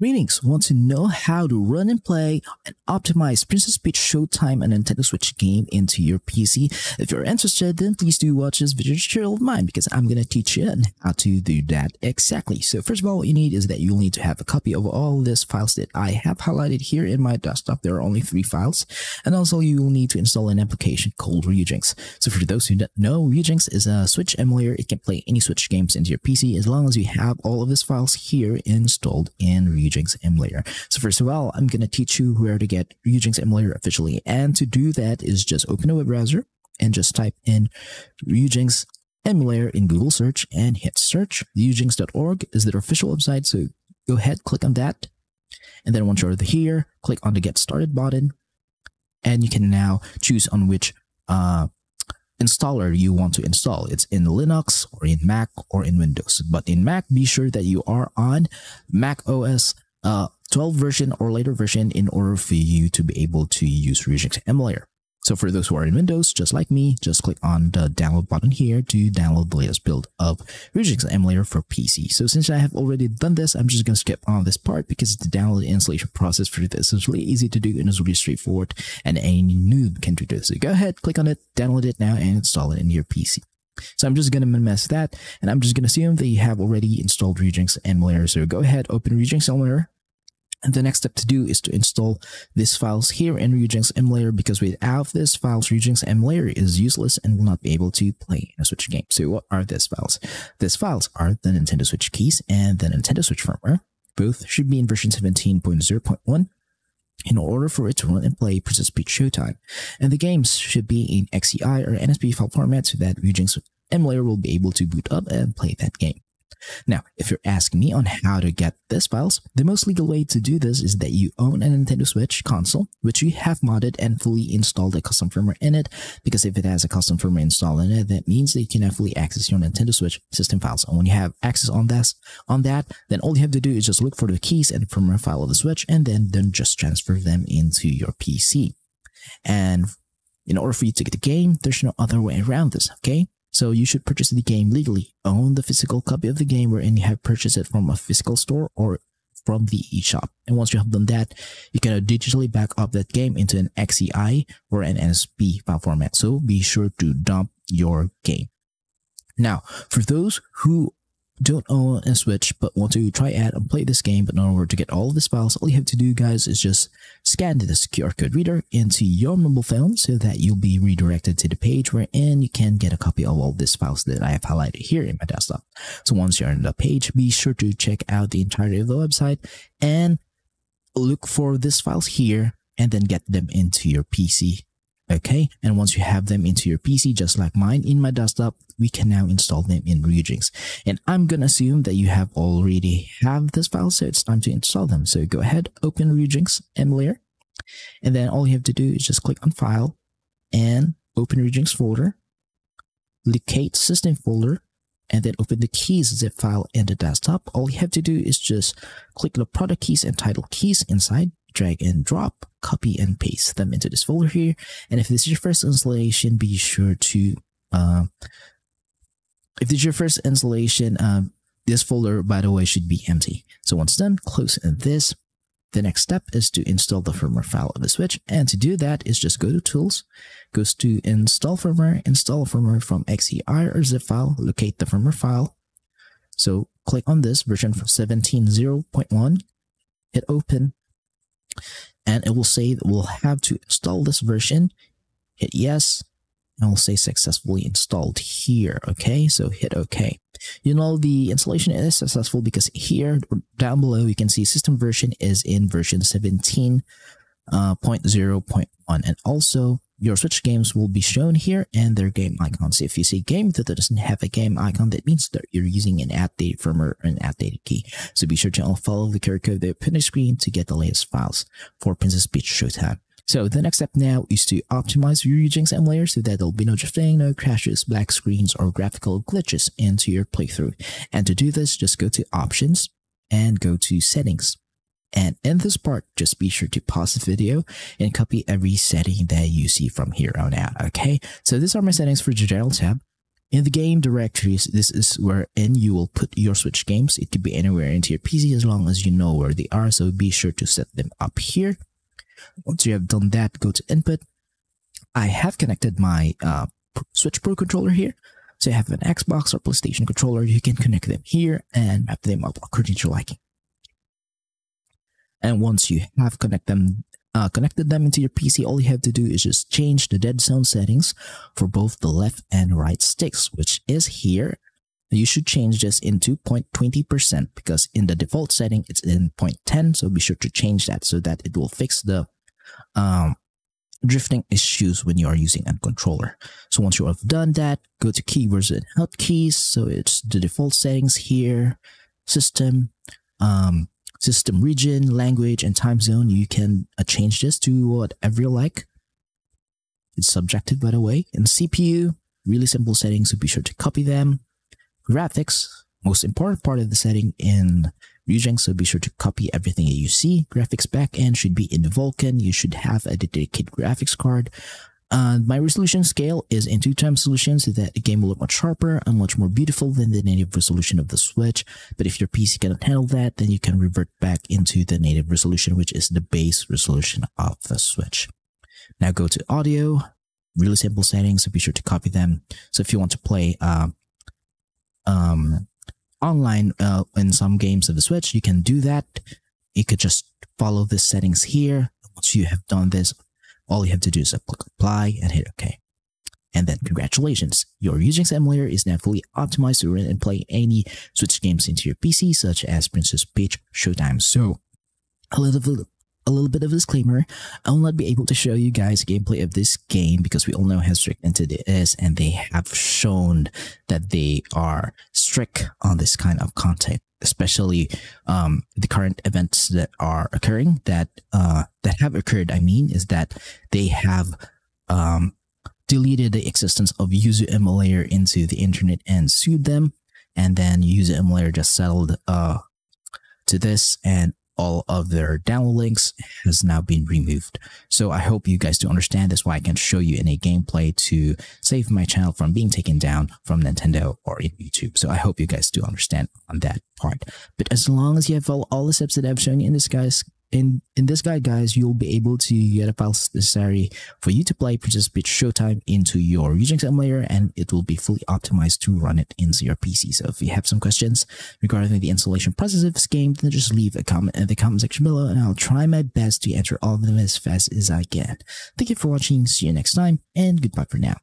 Greetings! Want to know how to run and play and optimize Princess Peach Showtime and Nintendo Switch game into your PC? If you're interested, then please do watch this video tutorial of mine because I'm gonna teach you how to do that exactly. So first of all, what you need is that you'll need to have a copy of all these files that I have highlighted here in my desktop. There are only three files. And also you will need to install an application called Ryujinx. So for those who don't know, Ryujinx is a Switch emulator. It can play any Switch games into your PC as long as you have all of these files here installed in Ryujinx. Ryujinx emulator. So first of all, I'm going to teach you where to get Ryujinx emulator officially. And to do that is just open a web browser and just type in Ryujinx emulator in Google search and hit search. Ryujinx.org is their official website. So go ahead, click on that. And then once you're here, click on the get started button. And you can now choose on which uh, installer you want to install. It's in Linux or in Mac or in Windows. But in Mac, be sure that you are on Mac OS uh, 12 version or later version in order for you to be able to use Ryujinx emulator. So for those who are in Windows, just like me, just click on the download button here to download the latest build of Ryujinx emulator for PC. So since I have already done this, I'm just going to skip on this part because the download installation process for this is really easy to do and is really straightforward and any noob can do this. So go ahead, click on it, download it now and install it in your PC. So I'm just going to minimize that and I'm just going to assume that you have already installed Ryujinx emulator. So go ahead, open Ryujinx emulator and the next step to do is to install these files here in Ryujinx emulator because without these files, Ryujinx emulator is useless and will not be able to play a Switch game. So what are these files? These files are the Nintendo Switch keys and the Nintendo Switch firmware. Both should be in version 17.0.1 in order for it to run and play Princess Peach Showtime. And the games should be in XCI or NSP file format so that Ryujinx emulator will be able to boot up and play that game. Now, if you're asking me on how to get these files, the most legal way to do this is that you own a Nintendo Switch console, which you have modded and fully installed a custom firmware in it, because if it has a custom firmware installed in it, that means that you can fully access your Nintendo Switch system files. And when you have access on that, on that, then all you have to do is just look for the keys and firmware file of the Switch, and then, then just transfer them into your PC. And in order for you to get the game, there's no other way around this, okay? So you should purchase the game legally. Own the physical copy of the game wherein you have purchased it from a physical store or from the eShop. And once you have done that, you can digitally back up that game into an XCI or an NSP file format. So be sure to dump your game. Now, for those who don't own a Switch but want to try out and play this game, but in order to get all of these files, all you have to do, guys, is just scan this QR code reader into your mobile phone so that you'll be redirected to the page wherein you can get a copy of all these files that I have highlighted here in my desktop. So once you're on the page, be sure to check out the entirety of the website and look for these files here and then get them into your PC Okay, and once you have them into your PC, just like mine in my desktop, we can now install them in Ryujinx. And I'm gonna assume that you have already have this file, so it's time to install them. So go ahead, open Ryujinx emulator, and then all you have to do is just click on File and open Ryujinx folder, locate System folder, and then open the keys zip file in the desktop. All you have to do is just click the product keys and title keys inside, drag and drop, copy and paste them into this folder here. And if this is your first installation, be sure to, uh, if this is your first installation, um, this folder, by the way, should be empty. So once done, close this. The next step is to install the firmware file of the switch. And to do that is just go to tools, goes to install firmware, install firmware from XCI or zip file, locate the firmware file. So click on this version from 17.0.1, hit open, and it will say that we'll have to install this version. Hit yes, and we'll say successfully installed here. Okay, so hit OK. You know the installation is successful because here down below you can see system version is in version 17.0.1 uh, and also your Switch games will be shown here and their game icons. If you see a game that doesn't have a game icon, that means that you're using an outdated firmware or an outdated key. So be sure to follow the QR code that put on the screen to get the latest files for Princess Peach Showtime. So the next step now is to optimize your Ryujinx emulator so that there'll be no drifting, no crashes, black screens, or graphical glitches into your playthrough. And to do this, just go to options and go to settings. And in this part, just be sure to pause the video and copy every setting that you see from here on out, okay? So these are my settings for the general tab. In the game directories, this is where in you will put your Switch games. It could be anywhere into your PC as long as you know where they are. So be sure to set them up here. Once you have done that, go to input. I have connected my uh, Switch Pro controller here. So you have an Xbox or PlayStation controller, you can connect them here and map them up according to your liking. And once you have connect them, uh, connected them into your PC, all you have to do is just change the dead zone settings for both the left and right sticks, which is here. You should change this into 0.20% because in the default setting, it's in 0.10. So be sure to change that so that it will fix the um, drifting issues when you are using a controller. So once you have done that, go to keywords and hotkeys. So it's the default settings here, system, um, system region, language, and time zone. You can uh, change this to whatever you like. It's subjective, by the way. And CPU, really simple settings, so be sure to copy them. Graphics, most important part of the setting in Ryujinx, so be sure to copy everything that you see. Graphics backend should be in Vulkan. You should have a dedicated graphics card. My resolution scale is in two times resolution so that the game will look much sharper and much more beautiful than the native resolution of the Switch. But if your PC cannot handle that, then you can revert back into the native resolution, which is the base resolution of the Switch. Now go to audio, really simple settings, so be sure to copy them. So if you want to play uh, um, online uh, in some games of the Switch, you can do that. You could just follow the settings here. Once you have done this, all you have to do is click apply and hit OK. And then congratulations, your Ryujinx emulator is now fully optimized to run and play any Switch games into your PC, such as Princess Peach Showtime. So, a little a little bit of a disclaimer, I will not be able to show you guys gameplay of this game because we all know how strict Nintendo is and they have shown that they are strict on this kind of content, especially um, the current events that are occurring that uh, that have occurred. I mean, is that they have um, deleted the existence of Yuzu emulator into the internet and sued them, and then Yuzu emulator just settled uh, to this and all of their download links has now been removed. So I hope you guys do understand this why I can show you in a gameplay to save my channel from being taken down from Nintendo or in YouTube. So I hope you guys do understand on that part. But as long as you have all, all the steps that I've shown you in this guys in in this guide guys you'll be able to get a files necessary for you to play Princess Peach Showtime into your Ryujinx emulator and it will be fully optimized to run it into your PC so if you have some questions regarding the installation process of this game then just leave a comment in the comment section below and I'll try my best to answer all of them as fast as I can. Thank you for watching. See you next time and goodbye for now